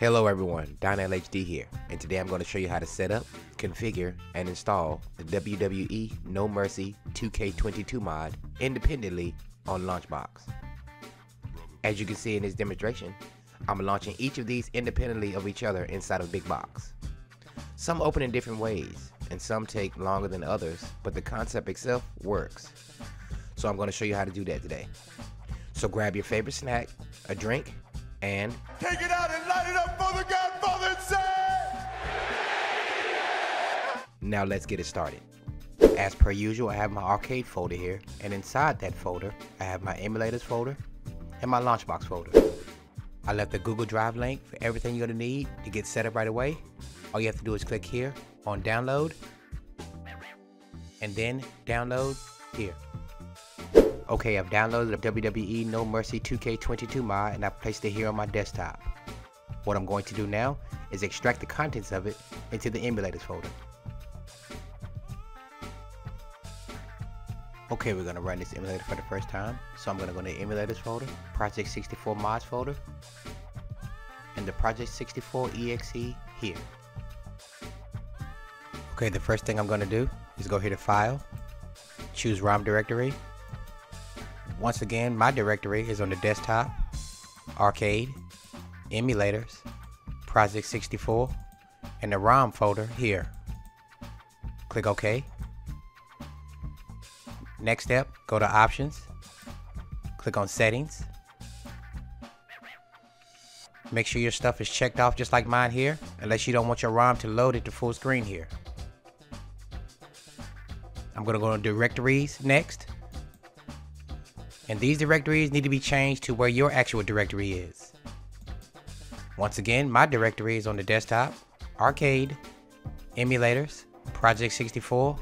Hello everyone, Donell HD here, and today I'm going to show you how to set up, configure, and install the WWE No Mercy 2K22 mod independently on Launchbox. As you can see in this demonstration, I'm launching each of these independently of each other inside of Big Box. Some open in different ways, and some take longer than others, but the concept itself works. So I'm going to show you how to do that today. So grab your favorite snack, a drink, and Take it out and light it up for the Godfather and say! Now let's get it started. As per usual, I have my arcade folder here, and inside that folder, I have my emulators folder and my launchbox folder. I left the Google Drive link for everything you're gonna need to get set up right away. All you have to do is click here on download, and then download here. Okay, I've downloaded the WWE No Mercy 2K22 mod and I've placed it here on my desktop. What I'm going to do now is extract the contents of it into the emulators folder. Okay, we're gonna run this emulator for the first time. So I'm gonna go to the emulators folder, Project 64 mods folder, and the Project 64 exe here. Okay, the first thing I'm gonna do is go here to File, choose ROM directory. Once again, my directory is on the desktop, Arcade, Emulators, Project 64, and the ROM folder here. Click OK. Next step, go to Options, click on Settings. Make sure your stuff is checked off just like mine here, unless you don't want your ROM to load it to full screen here. I'm gonna go to Directories next. And these directories need to be changed to where your actual directory is. Once again, my directory is on the desktop, Arcade, Emulators, Project 64,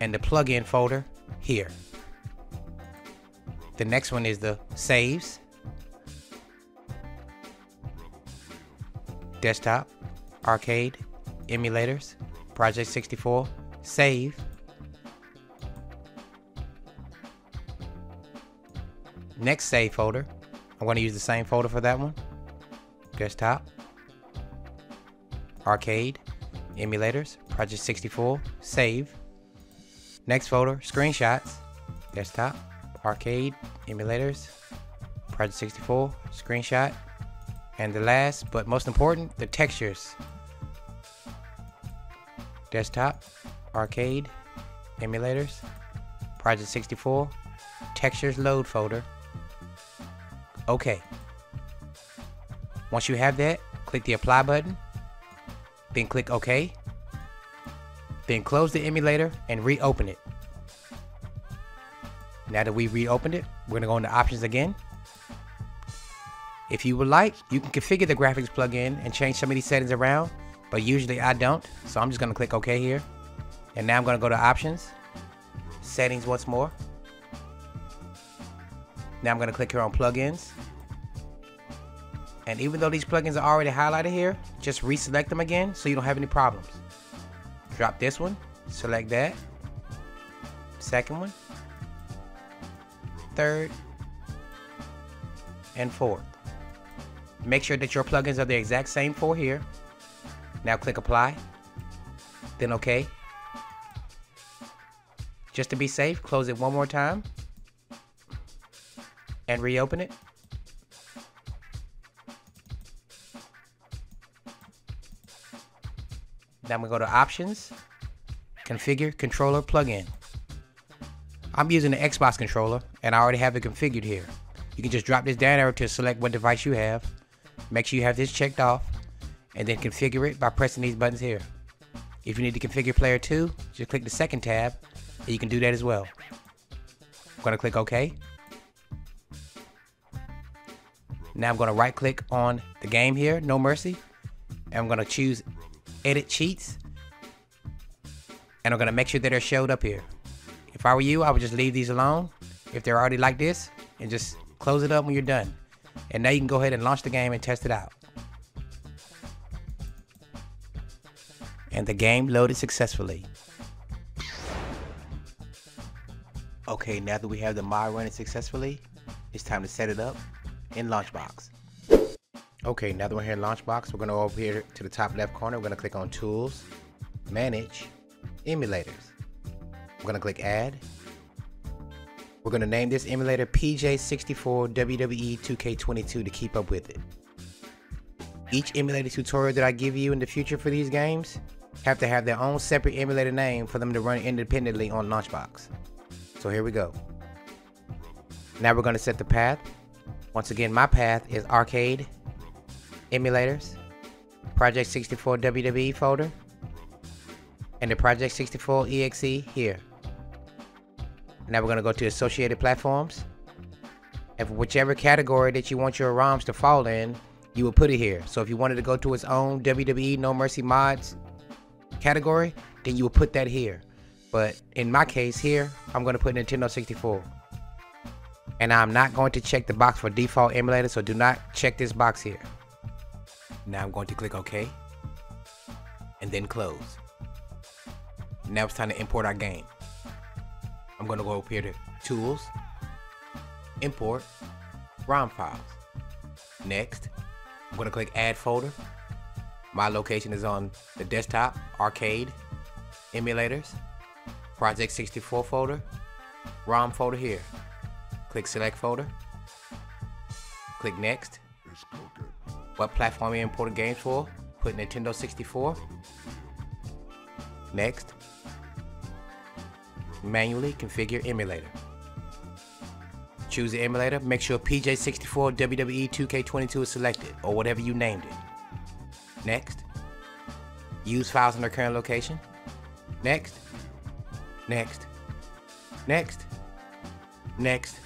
and the plugin folder here. The next one is the saves, desktop, arcade, emulators, Project 64, save, next save folder. I'm going to use the same folder for that one. Desktop, arcade, emulators, Project 64, save. Next folder, screenshots, desktop, arcade, emulators, Project 64, screenshot. And the last, but most important, the textures. Desktop, arcade, emulators, Project 64, textures load folder. Okay. Once you have that, click the apply button, then click OK. Then close the emulator and reopen it. Now that we reopened it, we're gonna go into options again. If you would like, you can configure the graphics plugin and change some of these settings around, but usually I don't, so I'm just gonna click OK here. And now I'm gonna go to options, settings once more. Now I'm gonna click here on plugins. And even though these plugins are already highlighted here, just reselect them again so you don't have any problems. Drop this one, select that. Second one, third, and fourth. Make sure that your plugins are the exact same for here. Now click apply, then OK. Just to be safe, close it one more time and reopen it. Then I'm go to options, configure controller plugin. I'm using the Xbox controller and I already have it configured here. You can just drop this down arrow to select what device you have. Make sure you have this checked off and then configure it by pressing these buttons here. If you need to configure player 2, just click the second tab and you can do that as well. I'm gonna click OK. Now I'm gonna right click on the game here, No Mercy, and I'm gonna choose edit cheats and I'm gonna make sure that they're showed up here. If I were you, I would just leave these alone if they're already like this and just close it up when you're done. And now you can go ahead and launch the game and test it out. And the game loaded successfully. Okay, now that we have the mod running successfully, it's time to set it up in Launchbox. Okay, now that we're here in Launchbox, we're gonna go over here to the top left corner. We're gonna click on Tools, Manage, Emulators. We're gonna click Add. We're gonna name this emulator PJ64 WWE 2K22 to keep up with it. Each emulator tutorial that I give you in the future for these games have to have their own separate emulator name for them to run independently on Launchbox. So here we go. Now we're gonna set the path. Once again, my path is Arcade, Emulators, Project 64 WWE folder, and the Project 64 EXE here. Now we're gonna go to associated platforms. And whichever category that you want your ROMs to fall in, you will put it here. So if you wanted to go to its own WWE No Mercy Mods category, then you will put that here. But in my case here, I'm gonna put Nintendo 64. And I'm not going to check the box for default emulator, so do not check this box here. Now I'm going to click OK, and then close. Now it's time to import our game. I'm gonna go up here to Tools, Import, ROM files. Next, I'm gonna click Add Folder. My location is on the desktop, Arcade, Emulators, Project 64 folder, ROM folder here. Click Select Folder. Click Next. What platform you imported games for? Put Nintendo 64. Next manually configure emulator. Choose the emulator, make sure PJ64 WWE 2K22 is selected, or whatever you named it. Next, use files in their current location. Next, next, next, next.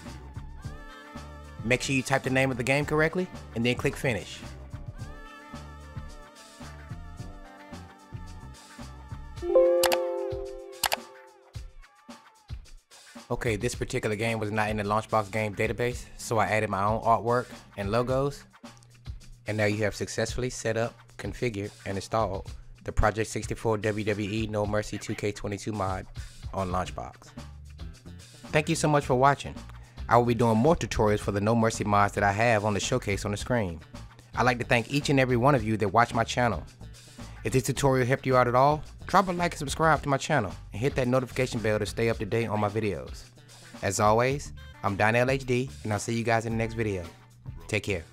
Make sure you type the name of the game correctly, and then click finish. Okay, this particular game was not in the Launchbox game database, so I added my own artwork and logos. And now you have successfully set up, configured, and installed the Project 64 WWE No Mercy 2K22 mod on Launchbox. Thank you so much for watching. I will be doing more tutorials for the No Mercy mods that I have on the showcase on the screen. I'd like to thank each and every one of you that watch my channel. If this tutorial helped you out at all, drop a like and subscribe to my channel and hit that notification bell to stay up to date on my videos. As always, I'm Donell HD and I'll see you guys in the next video. Take care.